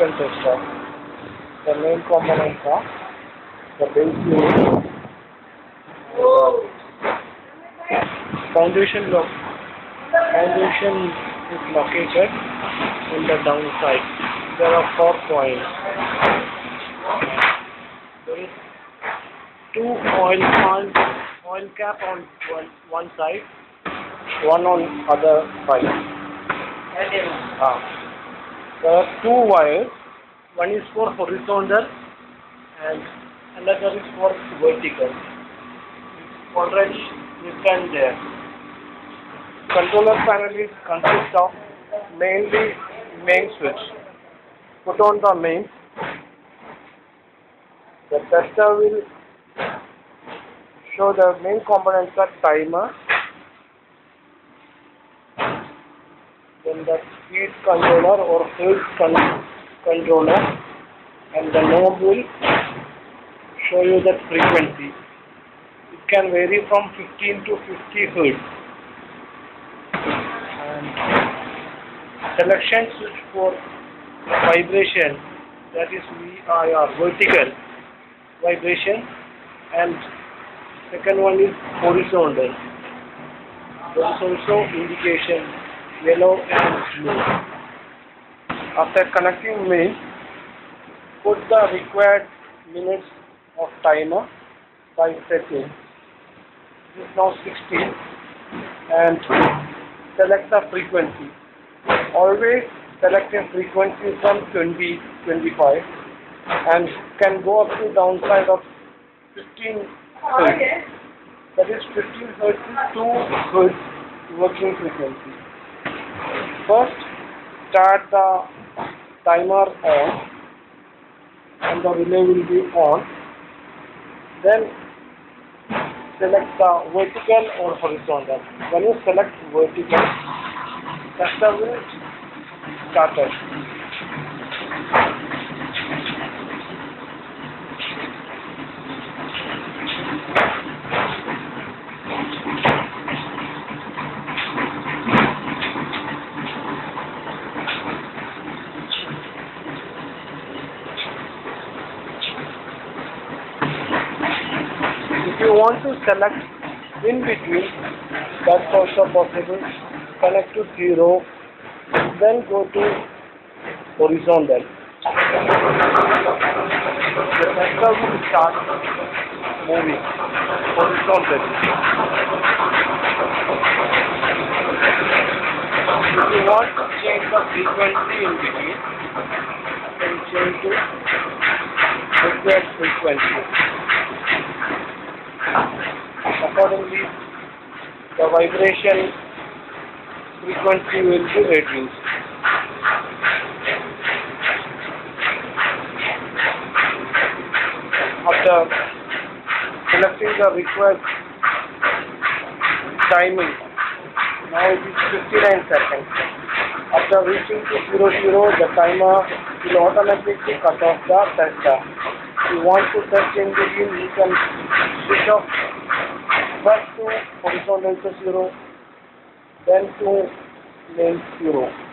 induction tester. The main components are the base unit, foundation lock. Foundation is located in the downside. There are four points. There is two oil pan, oil cap on one, one side, one on other side. Ah. There are two wires. One is for horizontal and another is for vertical. It's already written there. Controller panel is consists of mainly main switch. Put on the main. The tester will show the main components are timer, then the speed controller or field con controller and the knob will show you the frequency. It can vary from 15 to 50 hertz. And selection switch for vibration that is VIR vertical vibration and second one is horizontal. There is also indication yellow and blue. After connecting main, put the required minutes of timer by setting. This is now 16 and select the frequency. Always selecting frequency from 20, 25 and can go up to downside of 15 hertz. That is 15 hertz 2 hertz working frequency. First, start the timer on and the relay will be on. Then select the vertical or horizontal. When you select vertical, tester will start If you want to select in between, that's also possible. Connect to zero, then go to horizontal. The sensor will start moving horizontally. If you want to change the frequency in between, then change to required frequency. Accordingly, the vibration frequency will be reduced. After selecting the required timing, now it is 59 seconds. After reaching to 00, the timer will automatically cut off the tester. If you want to test in between, you can switch off first to horizontal to 0, then to main 0.